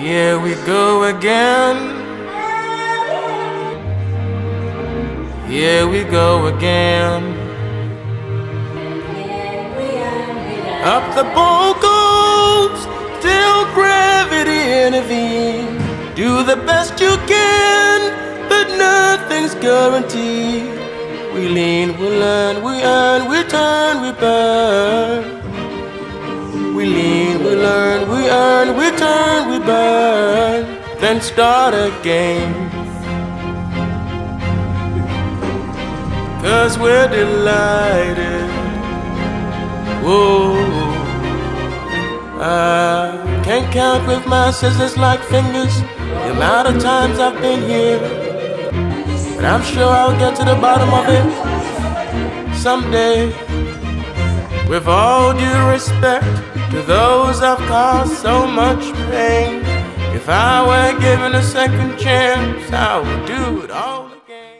Here we go again. Here we go again. Up the boat goes, till gravity intervenes. Do the best you can, but nothing's guaranteed. We lean, we learn, we earn, we turn, we burn. We lean, we learn, we earn, we turn, burn. Then start again. Cause we're delighted. Whoa. I can't count with my scissors like fingers the amount of times I've been here. But I'm sure I'll get to the bottom of it someday. With all due respect to those I've caused so much pain. If I were given a second chance, I would do it all again.